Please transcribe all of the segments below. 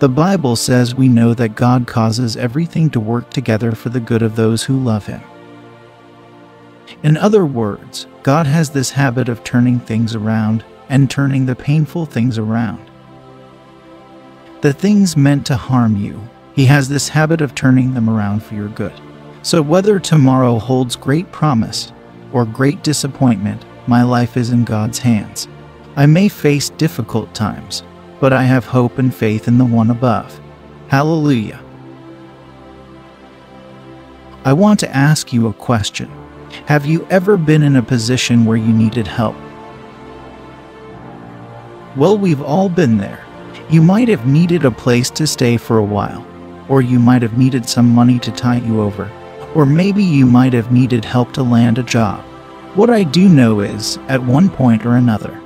The Bible says we know that God causes everything to work together for the good of those who love Him. In other words, God has this habit of turning things around and turning the painful things around. The things meant to harm you, He has this habit of turning them around for your good. So whether tomorrow holds great promise or great disappointment, my life is in God's hands. I may face difficult times, but I have hope and faith in the one above. Hallelujah. I want to ask you a question. Have you ever been in a position where you needed help? Well, we've all been there. You might have needed a place to stay for a while, or you might have needed some money to tide you over, or maybe you might have needed help to land a job. What I do know is, at one point or another,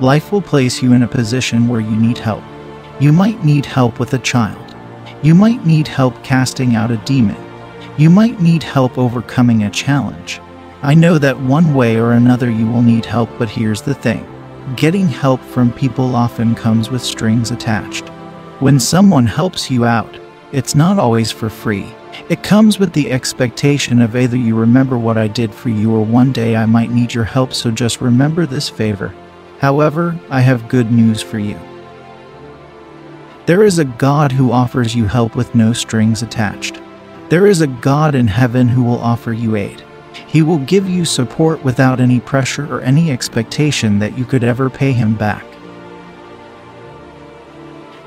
life will place you in a position where you need help. You might need help with a child. You might need help casting out a demon. You might need help overcoming a challenge. I know that one way or another you will need help, but here's the thing getting help from people often comes with strings attached. When someone helps you out, it's not always for free. It comes with the expectation of either you remember what I did for you or one day I might need your help, so just remember this favor. However, I have good news for you. There is a God who offers you help with no strings attached. There is a God in heaven who will offer you aid. He will give you support without any pressure or any expectation that you could ever pay him back.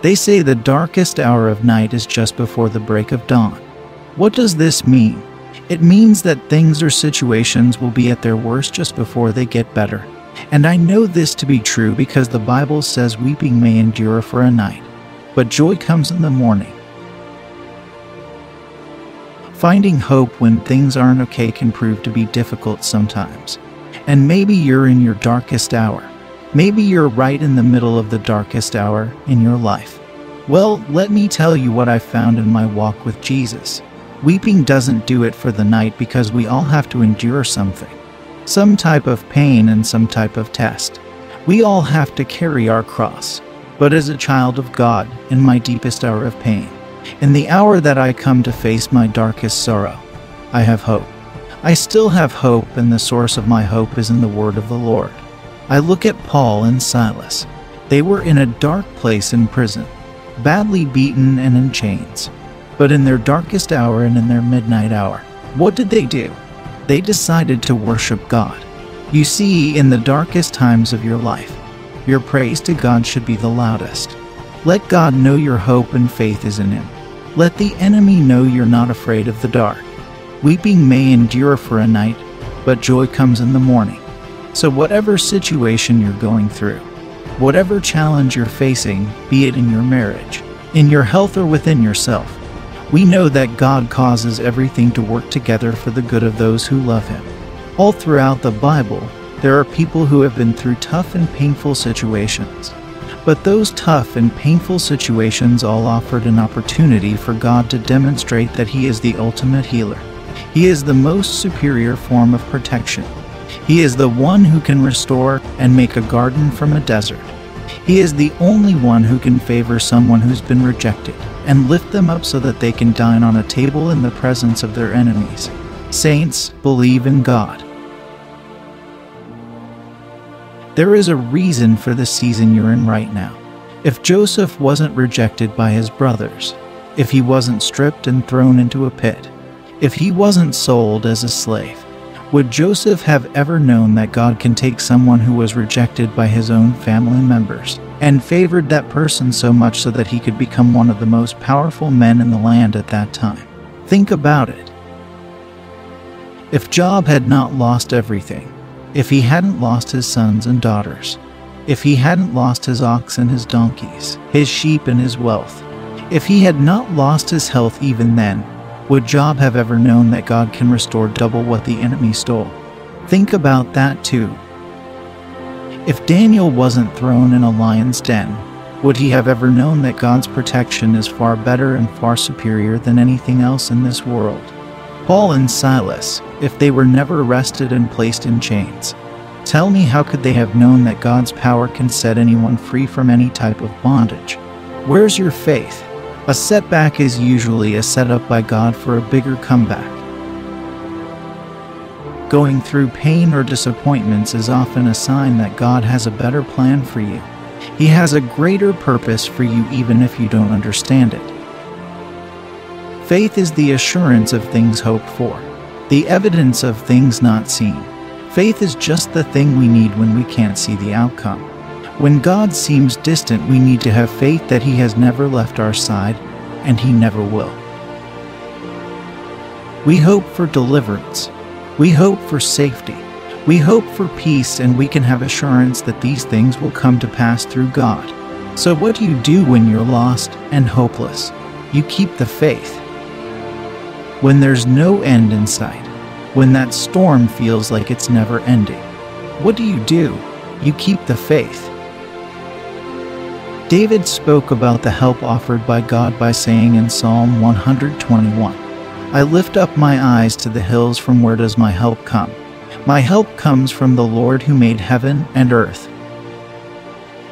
They say the darkest hour of night is just before the break of dawn. What does this mean? It means that things or situations will be at their worst just before they get better. And I know this to be true because the Bible says weeping may endure for a night, but joy comes in the morning. Finding hope when things aren't okay can prove to be difficult sometimes. And maybe you're in your darkest hour. Maybe you're right in the middle of the darkest hour in your life. Well, let me tell you what I found in my walk with Jesus. Weeping doesn't do it for the night because we all have to endure something some type of pain and some type of test. We all have to carry our cross. But as a child of God, in my deepest hour of pain, in the hour that I come to face my darkest sorrow, I have hope. I still have hope, and the source of my hope is in the word of the Lord. I look at Paul and Silas. They were in a dark place in prison, badly beaten and in chains. But in their darkest hour and in their midnight hour, what did they do? They decided to worship God. You see, in the darkest times of your life, your praise to God should be the loudest. Let God know your hope and faith is in Him. Let the enemy know you're not afraid of the dark. Weeping may endure for a night, but joy comes in the morning. So, whatever situation you're going through, whatever challenge you're facing, be it in your marriage, in your health, or within yourself, we know that God causes everything to work together for the good of those who love Him. All throughout the Bible, there are people who have been through tough and painful situations. But those tough and painful situations all offered an opportunity for God to demonstrate that He is the ultimate healer. He is the most superior form of protection. He is the one who can restore and make a garden from a desert. He is the only one who can favor someone who's been rejected and lift them up so that they can dine on a table in the presence of their enemies. Saints, believe in God. There is a reason for the season you're in right now. If Joseph wasn't rejected by his brothers, if he wasn't stripped and thrown into a pit, if he wasn't sold as a slave, would Joseph have ever known that God can take someone who was rejected by his own family members and favored that person so much so that he could become one of the most powerful men in the land at that time? Think about it. If Job had not lost everything, if he hadn't lost his sons and daughters, if he hadn't lost his ox and his donkeys, his sheep and his wealth, if he had not lost his health even then, would Job have ever known that God can restore double what the enemy stole? Think about that too. If Daniel wasn't thrown in a lion's den, would he have ever known that God's protection is far better and far superior than anything else in this world? Paul and Silas, if they were never arrested and placed in chains, tell me how could they have known that God's power can set anyone free from any type of bondage? Where's your faith? A setback is usually a setup by God for a bigger comeback. Going through pain or disappointments is often a sign that God has a better plan for you. He has a greater purpose for you even if you don't understand it. Faith is the assurance of things hoped for, the evidence of things not seen. Faith is just the thing we need when we can't see the outcome. When God seems distant, we need to have faith that He has never left our side and He never will. We hope for deliverance. We hope for safety. We hope for peace, and we can have assurance that these things will come to pass through God. So, what do you do when you're lost and hopeless? You keep the faith. When there's no end in sight, when that storm feels like it's never ending, what do you do? You keep the faith. David spoke about the help offered by God by saying in Psalm 121 I lift up my eyes to the hills, from where does my help come? My help comes from the Lord who made heaven and earth.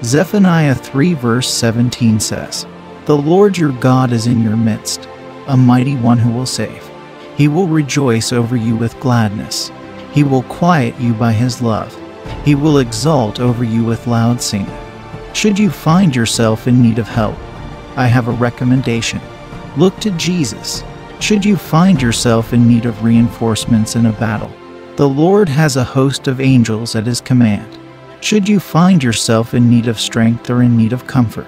Zephaniah 3 verse 17 says, The Lord your God is in your midst, a mighty one who will save. He will rejoice over you with gladness. He will quiet you by his love. He will exult over you with loud singing. Should you find yourself in need of help, I have a recommendation. Look to Jesus. Should you find yourself in need of reinforcements in a battle, the Lord has a host of angels at his command. Should you find yourself in need of strength or in need of comfort,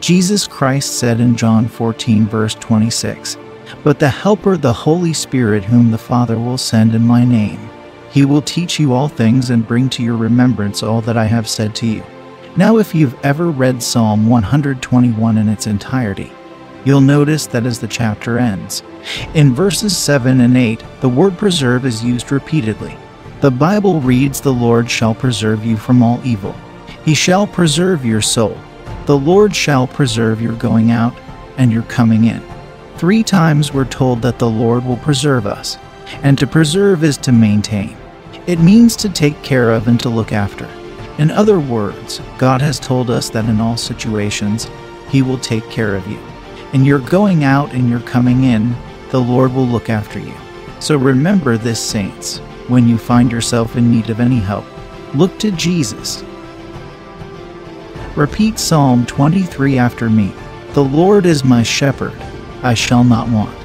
Jesus Christ said in John 14, verse 26, But the Helper, the Holy Spirit, whom the Father will send in my name, he will teach you all things and bring to your remembrance all that I have said to you. Now, if you've ever read Psalm 121 in its entirety, you'll notice that as the chapter ends, in verses 7 and 8, the word preserve is used repeatedly. The Bible reads, The Lord shall preserve you from all evil. He shall preserve your soul. The Lord shall preserve your going out and your coming in. Three times we're told that the Lord will preserve us, and to preserve is to maintain. It means to take care of and to look after. In other words, God has told us that in all situations, He will take care of you. And you're going out and you're coming in, the Lord will look after you. So remember this, saints, when you find yourself in need of any help, look to Jesus. Repeat Psalm 23 after me The Lord is my shepherd, I shall not want.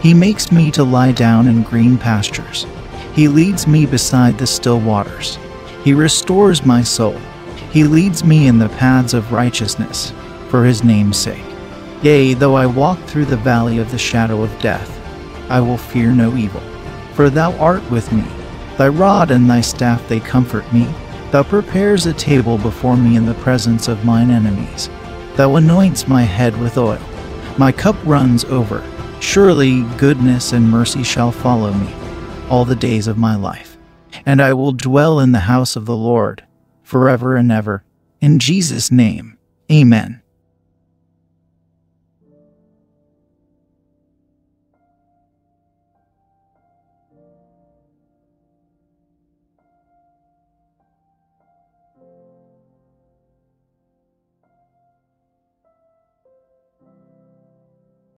He makes me to lie down in green pastures. He leads me beside the still waters. He restores my soul. He leads me in the paths of righteousness, for his name's sake. Yea, though I walk through the valley of the shadow of death, I will fear no evil. For thou art with me. Thy rod and thy staff they comfort me. Thou prepares a table before me in the presence of mine enemies. Thou anoints my head with oil. My cup runs over. Surely goodness and mercy shall follow me all the days of my life and I will dwell in the house of the Lord forever and ever. In Jesus' name, amen.